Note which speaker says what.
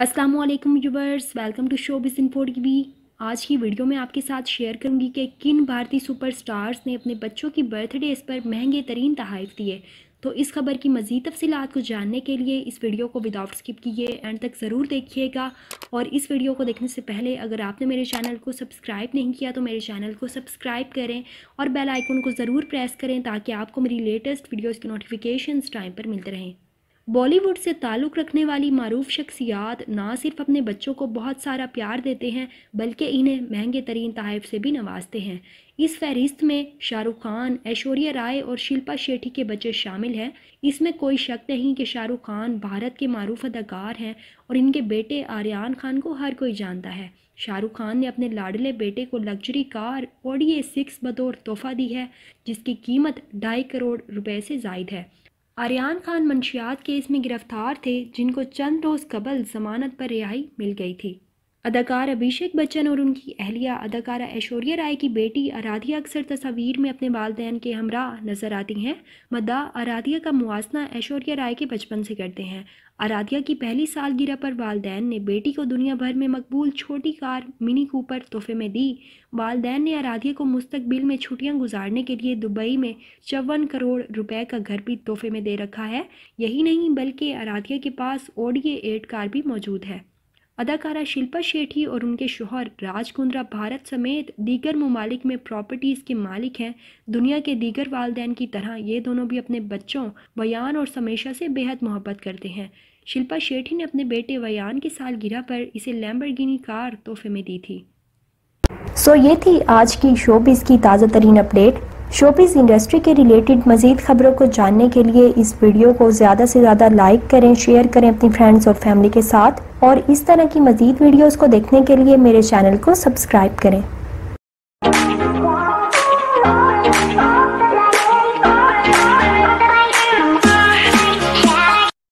Speaker 1: अस्सलाम वालेकुम viewers welcome to showbiz info TV आज की वीडियो में आपके साथ शेयर करूँगी कि किन भारतीय सुपरस्टार्स ने अपने बच्चों की बर्थडेज पर महँगे तरीन तहफ़ दिए। तो इस खबर की मज़ीद तफसीत को जानने के लिए इस वीडियो को विदाउट स्किप किए एंड तक ज़रूर देखिएगा। और इस वीडियो को देखने से पहले अगर आपने मेरे चैनल को सब्सक्राइब नहीं किया तो मेरे चैनल को सब्सक्राइब करें और बेल आइकन को ज़रूर प्रेस करें ताकि आपको मेरी लेटेस्ट वीडियोज़ के नोटिफिकेशन टाइम पर मिलते रहें। बॉलीवुड से ताल्लुक़ रखने वाली मरूफ शख्सियात ना सिर्फ़ अपने बच्चों को बहुत सारा प्यार देते हैं, बल्कि इन्हें महँगे तरीन तहफ़ से भी नवाजते हैं। इस फहरिस्त में शाहरुख खान, ऐश्वर्या राय और शिल्पा शेट्टी के बच्चे शामिल हैं। इसमें कोई शक नहीं कि शाहरुख खान भारत के मरूफ अदाकार हैं और इनके बेटे आर्यान खान को हर कोई जानता है। शाहरुख खान ने अपने लाडले बेटे को लग्जरी कार ओडी सिक्स बतौर तोहफा दी है, जिसकी कीमत ढाई करोड़ रुपए से जायद है। आर्यान खान मंशियात केस में गिरफ़्तार थे, जिनको चंद रोज़ कबल जमानत पर रिहाई मिल गई थी। अदाकार अभिषेक बच्चन और उनकी अहलिया अदाकारा ऐश्वर्या राय की बेटी आराधिया अक्सर तस्वीर में अपने वालदेन के हमरा नज़र आती हैं। मद्दा आराधिया का मुआसना ऐश्वर्या राय के बचपन से करते हैं। आराधिया की पहली सालगिरह पर वालदेन ने बेटी को दुनिया भर में मकबूल छोटी कार मिनी कूपर तोहफे में दी। वालदेन ने आराधिया को मुस्तकबिल में छुट्टियाँ गुजारने के लिए दुबई में चौवन करोड़ रुपए का घर भी तोहफे में दे रखा है। यही नहीं, बल्कि आराधिया के पास ओडीए एट कार भी मौजूद है। अदाकारा शिल्पा शेट्टी और उनके शोहर राज कुंद्रा भारत समेत दीगर ममालिक में प्रॉपर्टीज़ के मालिक हैं। दुनिया के दीगर वालदेन की तरह ये दोनों भी अपने बच्चों वयान और समेशा से बेहद मोहब्बत करते हैं। शिल्पा शेट्टी ने अपने बेटे वयान की सालगिरह पर इसे लैम्बरगिनी कार तोहफे में दी थी।
Speaker 2: सो so, ये थी आज की शोबिस की ताज़ा तरीन अपडेट शोबिस इंडस्ट्री के रिलेटेड मज़ीद खबरों को जानने के लिए इस वीडियो को ज़्यादा से ज़्यादा लाइक करें शेयर करें अपनी फ्रेंड्स और फैमिली के साथ और इस तरह की मज़ीद वीडियोस को देखने के लिए मेरे चैनल को सब्सक्राइब करें।